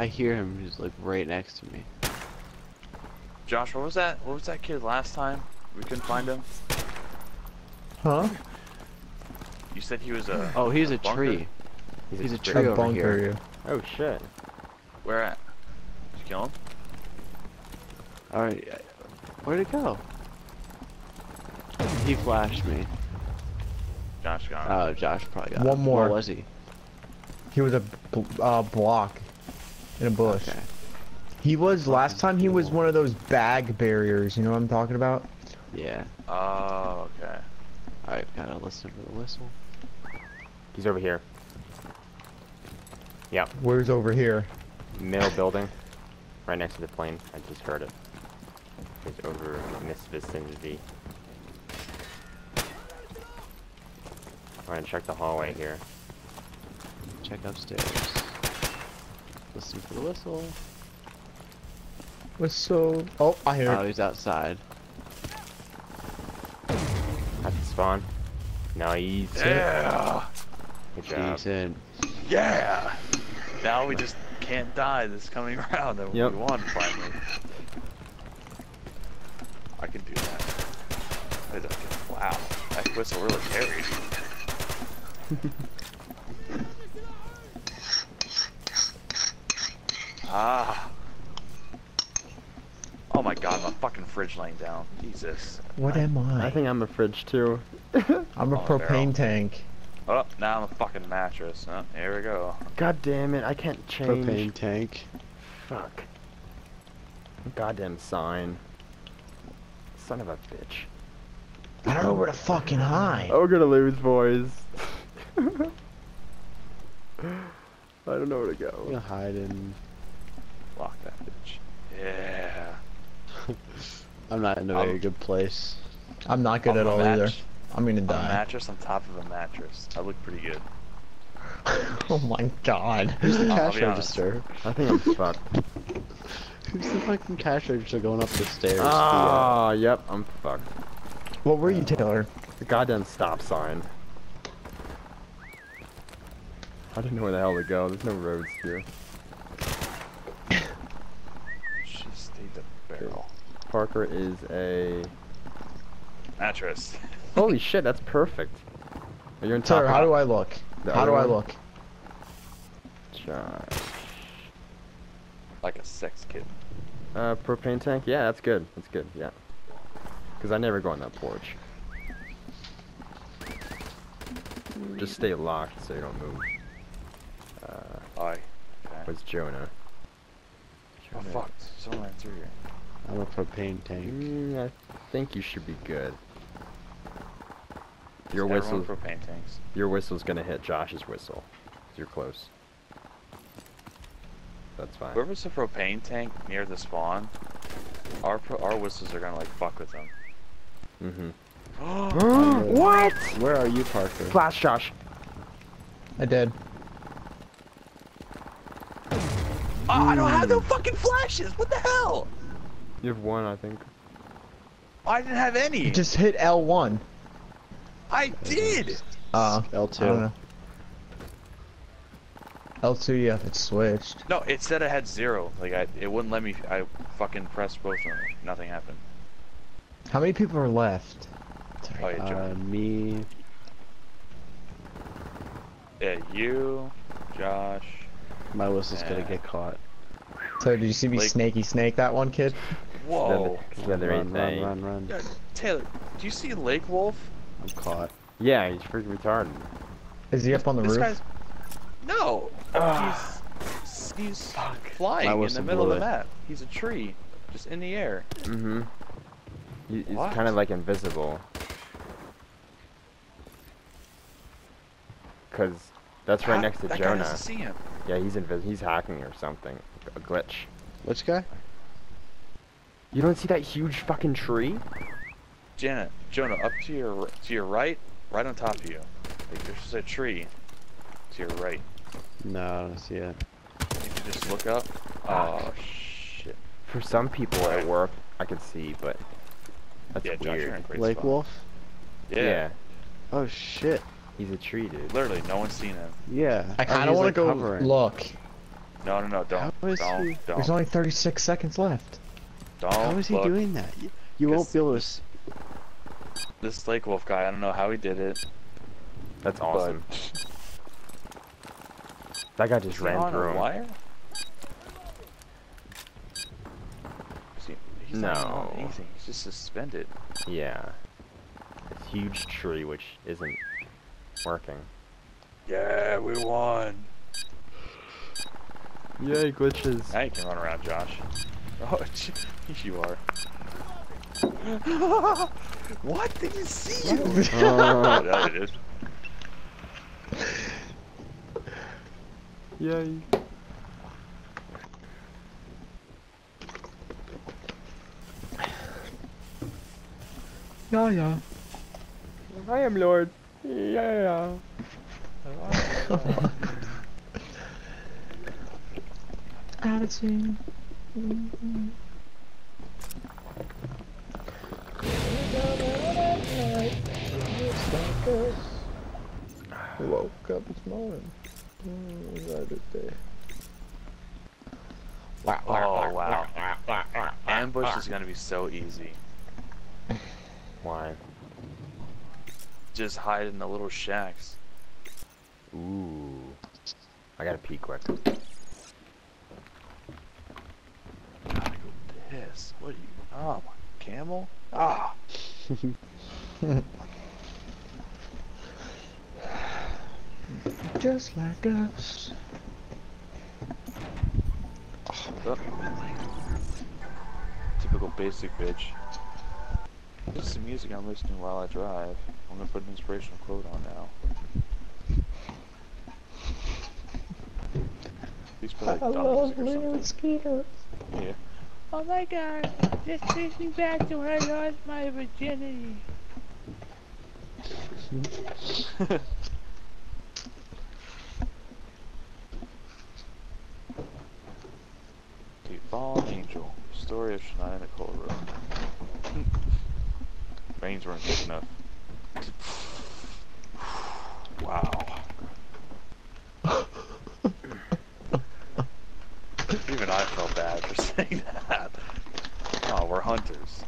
I hear him. He's like right next to me. Josh, what was that? What was that kid last time? We couldn't find him. Huh? You said he was a. Oh, he's a bunker? tree. He's a A tree over bunker here. you. Oh shit. Where at? Did you kill him? All right, where'd it go? He flashed me. Josh got him. Oh, Josh probably got One him. more. Where was he? He was a bl uh, block in a bush. Okay. He was last time. He was one of those bag barriers. You know what I'm talking about? Yeah. Oh, okay. All right, gotta listen for the whistle. He's over here. Yeah. Where's over here? Middle building. Right next to the plane. I just heard it. He's over in this vicinity. I'm gonna check the hallway here. Check upstairs. Listen for the whistle. What's so? Oh, I hear. Oh, it. he's outside. At the spawn. Nice. Yeah. Good job. Decent. Yeah. Now we just can't die this coming round, and Yep. we won finally. I can do that. I don't- Wow, that whistle really carried. ah. Oh my god, my fucking fridge laying down. Jesus. What am I? I think I'm a fridge too. I'm a Oh, propane barrel. tank. Oh, now I'm a fucking mattress. Oh, here we go. God damn it, I can't change. Propane tank. Fuck. Goddamn sign. Son of a bitch. I don't know where to fucking hide. Oh, we're gonna lose, boys. I don't know where to You'll go. hide in. Lock that bitch. Yeah. I'm not in a very good place. I'm not good I'm at all match- either. I'm gonna A die. mattress on top of a mattress. I look pretty good. oh my god. Who's the I'll cash register? I think I'm fucked. Who's the fucking cash register going up the stairs? to, uh, Ah, yep, I'm fucked. What were you, Taylor? The goddamn stop sign. I didn't know where the hell to go. There's no roads here. Stayed the barrel. Parker is a. Mattress. Holy shit, that's perfect. Are you on top? Taylor, how do I look? The How other do I look? Josh. Like a sex kid. Uh, propane tank? Yeah, that's good. That's good, yeah. Because I never go on that porch. Just stay locked so you don't move. Uh, Aye. Okay. where's Jonah? Oh fuck. Someone through here. I'm a propane tank. Mm, I think you should be good. Your whistle, propane tanks. your whistle's gonna hit Josh's whistle. You're close. That's fine. Whoever's the propane tank near the spawn, our pro our whistles are gonna like fuck with them. Mm-hmm. Oh, what? Where are you, Parker? Flash, Josh. I did. Oh, I don't have no fucking flashes. What the hell? You have one, I think. I didn't have any. You just hit L1. I did. Uh, L2. I don't know. L2, yeah, if it's switched. No, it said I had zero. Like I, it wouldn't let me. I fucking pressed both of them. Nothing happened. How many people are left? Oh yeah, Uh, me. yeah, you, Josh. My whistle's gonna get caught. So did you see me Like- snaky snake that one kid? Whoa. Because then there ain't run, run, run, run. Yeah, Taylor, do you see Lake Wolf? I'm caught. Yeah, he's freaking retarded. Is he up on the this roof? guy's. No. Ah. he's he's flying in the whistle middle of the map. He's a tree, just in the air. Mm-hmm. He, he's What? kind of like invisible. Cause that's right How- next to that guy Jonah. doesn't see him. Yeah, he's invisible. He's hacking or something. A glitch. Which guy? You don't see that huge fucking tree? Janet, Jonah, up to your to your right, right on top of you. Like there's a tree to your right. No, I don't see it. If You just look up. Oh shit. For some people at work, I can see, but that's Yeah, Josh, you're in a weird. great Lake spot. Wolf? Yeah. Oh shit. he's a tree, dude. Literally, no one's seen him. Yeah. I kind of want to go hovering. look. No, no, no, don't, don't, he- don't, There's only 36 seconds left. Don't. How is he look. doing that? You, you won't This- be able to. This Lake Wolf guy, I don't know how he did it. That's but- awesome. That guy just Is he ran on through a him. wire? He's No. anything. He's just suspended. Yeah. This huge tree which isn't working. Yeah, we won. Yay, glitches. Now you can run around, Josh. Oh, you are. what? Did you see you? Oh, yeah, oh, it is. Yay. Yeah, yeah. I am Lord. Yeah. Attitude. Woke up this morning. Oh, wow. Ambush is gonna be so easy. Why? Just hide in the little shacks. Ooh. I gotta pee quick. Gotta go piss. What are you? Oh, my camel? Ah. Just like us. Oh. Typical basic bitch. This is the music I'm listening while I drive. I'm gonna put an inspirational quote on now. Please play like dumb music or something. Yeah. Oh my god, just thinking back to when I lost my virginity. The Fallen Angel. Story of Shania Nicole Rowe. Veins weren't good enough. Wow. Even I felt bad for saying that. Oh, we're hunters.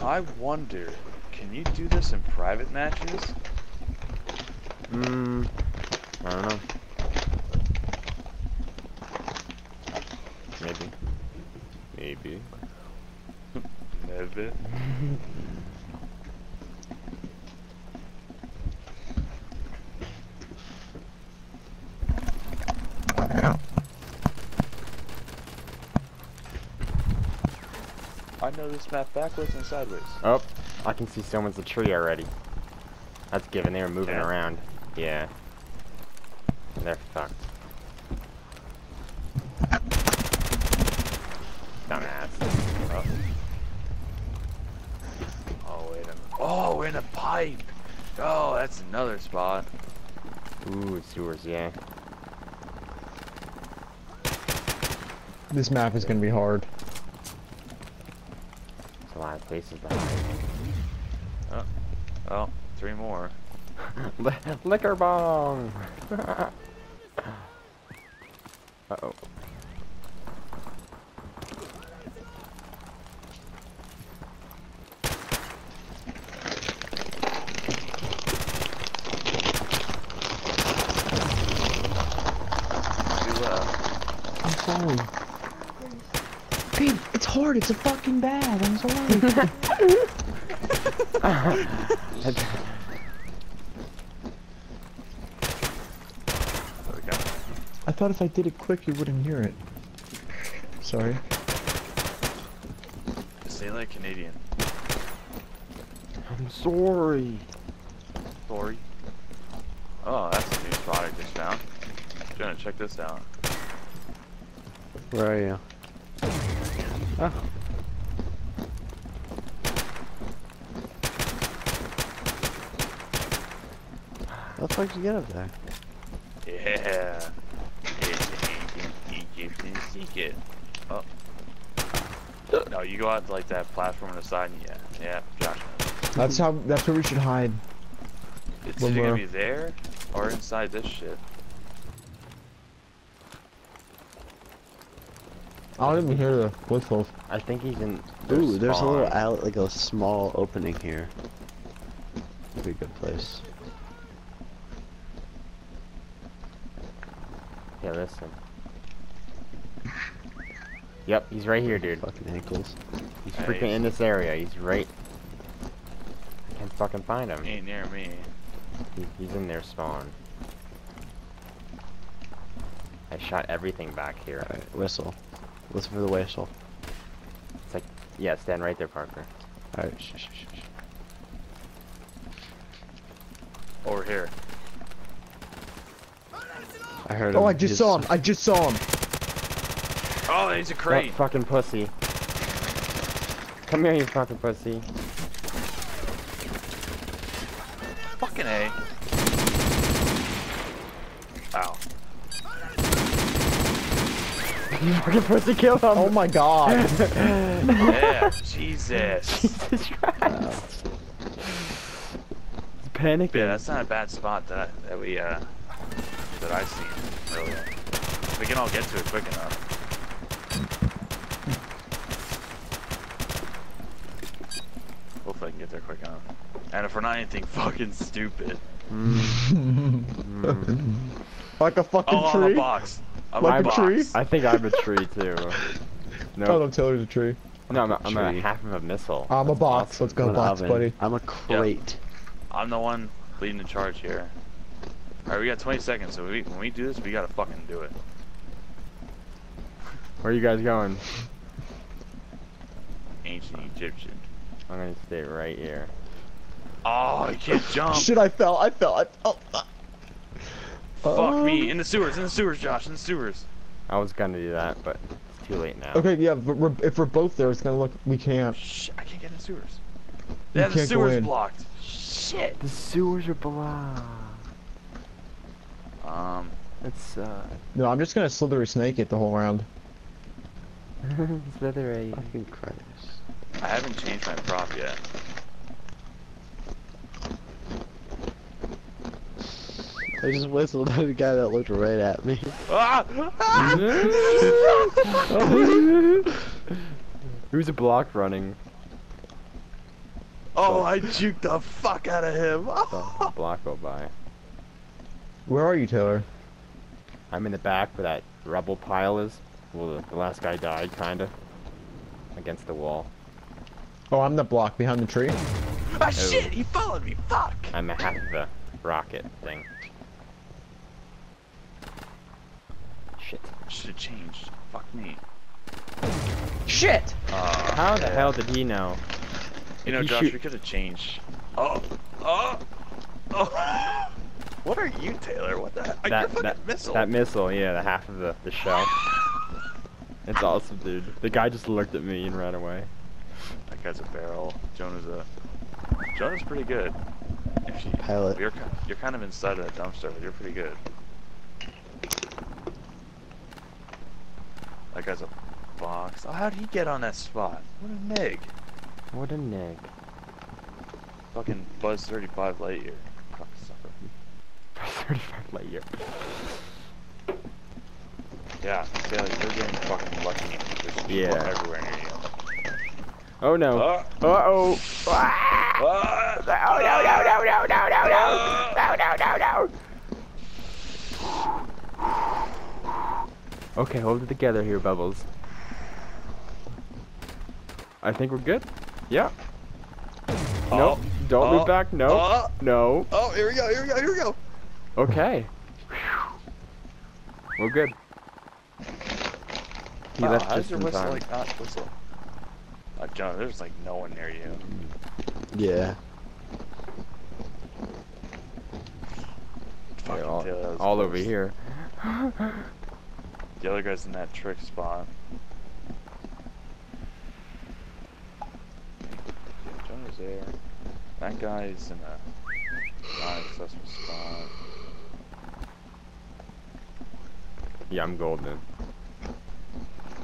I wonder, can you do this in private matches? Mmm. I don't know. Maybe. Maybe. Maybe. I know this map backwards and sideways. Oh, I can see someone's a tree already. That's given they were moving Yeah. around. Yeah. They're fucked. Dumbass. Oh. Oh, wait a minute. Oh, in a pipe! Oh, that's another spot. Ooh, sewers, yeah. This map is gonna be hard. There's a lot of places to hide. Oh, three more. Li- Liquor bong! Uh-oh. I'm sorry. Pete, it's hard. It's a fucking bad. I'm sorry. There we go. I thought if I did it quick, you wouldn't hear it. Sorry. Say like Canadian. I'm sorry. Sorry. Oh, that's a new spot I just found. Jenna, check this out. Where are you? Ah. Oh. How the fuck did you get up there? Yeah. It's an ancient Egyptian secret. Oh. No, you go out to like that platform on the side and yeah. Yeah, Josh. That's how. That's where we should hide. It's either gonna be there or inside this shit. I don't even hear the whistles. I think he's in. their Ooh, there's a little spawn. alley, like a small opening here. Would be a good place. Yeah, listen. Yep, he's right here, dude. Fucking ankles. He's Hey. freaking in this area. He's right. I can't fucking find him. He Ain't near me. He, he's in their spawn. I shot everything back here. Alright, whistle. Listen for the whistle. It's like, yeah, stand right there, Parker. Alright, shh, shh, shh, shh. Over here. I heard Oh, him. I just He's- saw him. I just saw him. Oh, there's a That crate. fucking pussy. Come here, you fucking pussy. Fucking A. Ow. You fucking pussy, kill him! Oh my god. Yeah, Jesus. Jesus Christ! He's panicking. Yeah, that's not a bad spot that that we uh that I seen earlier. We can all get to it quick enough. Hopefully I can get there quick enough. And if we're not anything fucking stupid. Mm. like a fucking Oh, I'm a tree. box. I'm Like a a box. tree? I think I'm a tree too. Oh, No, no, Taylor's a tree. no, I'm a, I'm a half of a missile. I'm a box. awesome. Let's go, I'm box, buddy. I'm a crate. I'm the one leading the charge here. Alright, we got 20 seconds, so we, when we do this, we gotta fucking do it. Where are you guys going? Ancient Egyptian. I'm gonna stay right here. Oh, I can't jump. Shit, I fell. I fell. I fell. Uh, Fuck me. uh, In the sewers, in the sewers, Josh, in the sewers. I was gonna do that, but it's too late now. Okay, yeah, but we're, if we're both there, it's gonna look. We can't. Shh, I can't get in the sewers. Yeah, the sewer's blocked. Shit. The sewers are blocked. Um, It's uh, No, I'm just gonna slithery snake it the whole round. slithery. Fucking Christ. I haven't changed my prop yet. I just whistled at a guy that looked right at me. Ah! Who's a block running? oh, I juked the fuck out of him. The block go by. Where are you, Taylor? I'm in the back where that rubble pile is. Well, the, the last guy died, kinda. Against the wall. Oh, I'm the block behind the tree. ah, shit, he followed me. Fuck. I'm half the rocket thing. Shit. Should have changed. Fuck me. Shit! Uh, How the hell did he know? You know, If Josh, shoot- we could have changed. Oh, oh, oh. What are you, Taylor? What the? Heck? You're That that missile. that missile, yeah, the half of the the shell. It's awesome, dude. The guy just looked at me and ran away. That guy's a barrel. Jonah's a. Jonah's pretty good. If you, Pilot. You're you're kind of inside of that dumpster, but you're pretty good. That guy's a box. Oh, how'd he get on that spot? What a nig. What a nig. Fucking Buzz 35 Lightyear. Fuck sucker. Buzz 35 Lightyear. Yeah, Taylor, you're getting fucking lucky. There's people Yeah. everywhere near you. Oh no. Oh. Uh oh. Ah! Oh no no no no no no no no no no no. Okay, hold it together here, Bubbles. I think we're good. Yeah. Nope. Don't Oh. move back. No. Oh. No. Oh, here we go, here we go, here we go. Okay. We're good. He Wow, left just in time. like not whistle? John, there's like no one near you. Yeah. Fucking all, Taylor, all over here. the other guy's in that trick spot. Yeah, John was there. That guy's in a non-accessible spot. Yeah, I'm golden.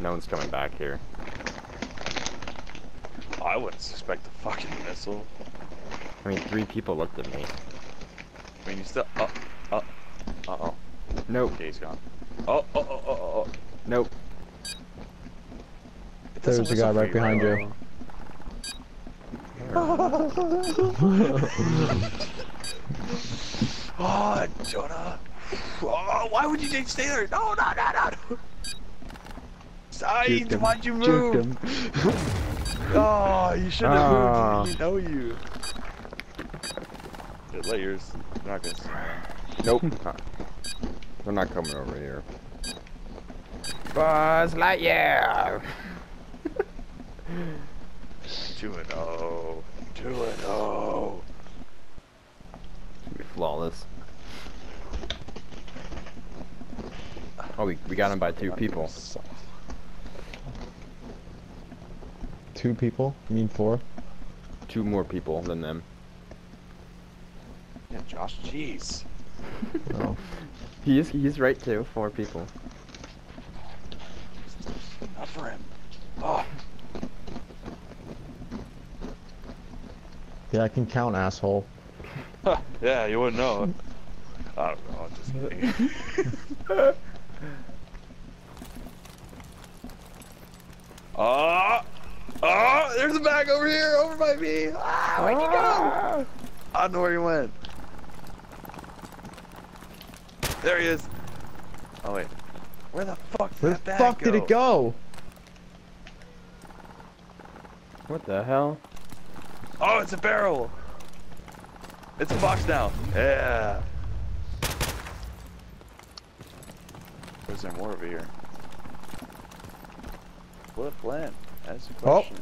No one's coming back here. I wouldn't suspect a fucking missile. I mean, three people looked at me. I mean, you still. Oh, oh, uh oh. Nope. Okay, he's gone. Oh, oh, oh, oh, oh. Nope. There's a guy right behind you. Oh, Jonah. Oh, why would you just stay there? No, no, no, no. no. Signs, why'd you move? him. Oh, you shouldn't have Ah. moved. He didn't know you. Your layers. Not gonna see. Nope. Huh. They're not coming over here. Buzz Lightyear! Two and oh. Two and oh. Flawless. Oh, we, we got him by two people. Two people? You mean four? Two more people than them. Yeah, Josh, jeez. Oh. He is, he's right too. Four people. Not for him. Oh. Yeah, I can count, asshole. yeah, you wouldn't know. I don't know, I'm just kidding. Oh! Oh! There's a bag over here, over by me! Ah, where'd you go? I don't know where he went. There he is. Oh wait. Where the fuck did Where the that bag fuck did it go? What the hell? Oh, it's a barrel! It's a box now. Yeah. Or is there more over here? What Glenn? That's the question.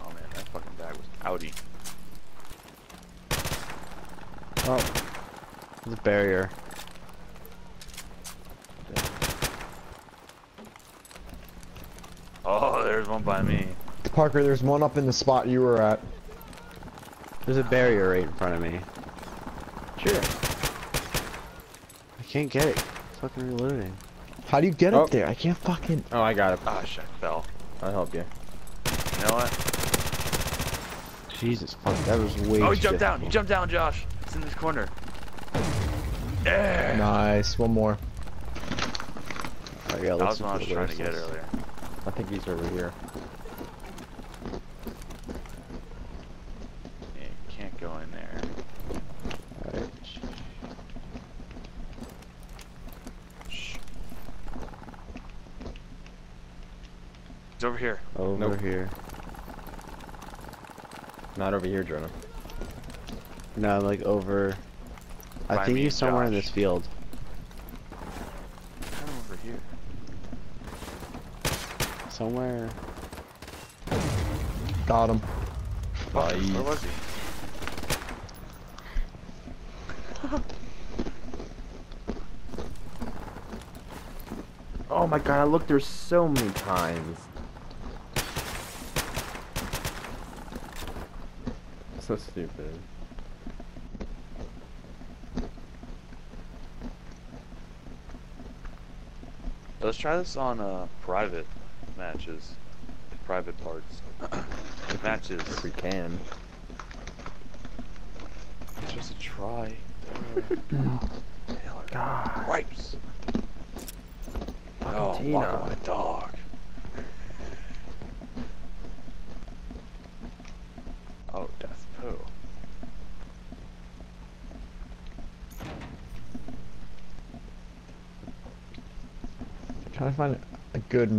Oh man, that fucking bag was outie. Oh. There's a barrier. Oh, there's one by me. Parker, there's one up in the spot you were at. There's a barrier right in front of me. Sure. I can't get it. It's fucking reloading. How do you get Oh. up there? I can't fucking. Oh, I got it. Ah, shit, fell. I'll help you. You know what? Jesus fuck, that was way Oh, he too jumped down. He jumped down, Josh. It's in this corner. Yeah. Nice. One more. Alright, yeah, That was what I was for trying the to get earlier. I think he's over here. Yeah, can't go in there. Alright. Shh. Over here. Over Nope. here. Not over here, Jonah. No, like over. I By think me he's and somewhere in this field. Kind of over here. Somewhere. Got him. Fuck, Nice. Where was he? Oh my god, I looked there so many times. So stupid. Let's try this on uh, private matches. Private parts. matches. If we can. It's just a try. Taylor. God. Gripes. Oh, Tina. walk on my dog. Oh, death poo. trying to find a good